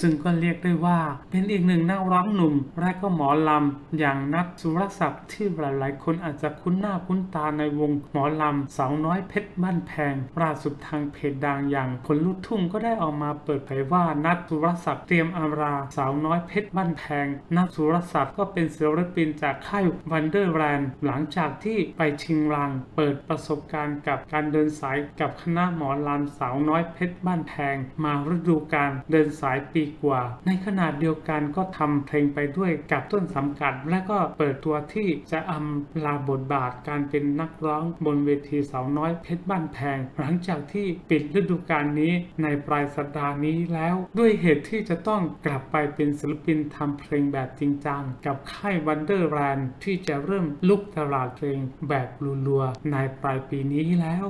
ซึ่งก็เรียกได้ว่าเป็นอีกหนึ่งนักร้องหนุ่ม และก็หมอลำ อย่างนักสุรศักดิ์ที่หลายๆ คนอาจจะคุ้นหน้าคุ้นตาในวงหมอลำสาวน้อยเพชรบ้านแพงล่าสุดทางเพจดังอย่างคนลูกทุ่งก็ได้ออกมาเปิดเผยว่านัทสุรศักดิ์เตรียมอารา สาวน้อยเพชรบ้านแพง นัทสุรศักดิ์ก็เป็นศิลปินจากค่ายวันเดอร์แลนด์หลังจากที่ไปชิงรัง เปิดประสบการณ์กับการเดินสายกับคณะหมอลำสาวน้อยเพชรบ้านแพง มาฤดูกาลเดินสายปีกว่า ในขณะเดียวกันก็ทำเพลงไปด้วยกับต้นสังกัด และก็เปิดตัวที่จะอำลาบทบาทการเป็นนักร้องบนเวทีสาวน้อยเพชรบ้านแพง หลังจากที่ปิดฤดูกาลนี้ในปลายสัปดาห์นี้แล้ว ด้วยเหตุที่จะต้องกลับไปเป็นศิลปินทำเพลงแบบจริงจังกับค่ายวันเดอร์แลนด์ที่จะเริ่มรุกตลาดเพลงแบบรัวๆในปลายปีนี้แล้ว